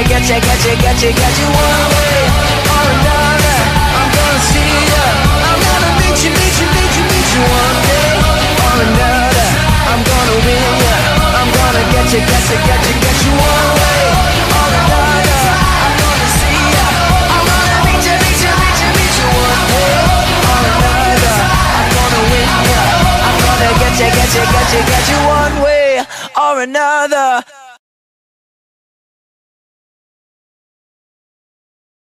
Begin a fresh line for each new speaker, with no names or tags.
I'm gonna get you, get you, get you, get you one way or another. I'm gonna see you. I'm gonna meet you, meet you, meet you, meet you one day or another. I'm gonna win you. I'm gonna get you, get you, get you, get you one way or another. I'm gonna see you. I'm gonna meet you, meet you, meet you, meet you one day or another. I'm gonna win you. I'm gonna get you, get you, get you, get you one way or another.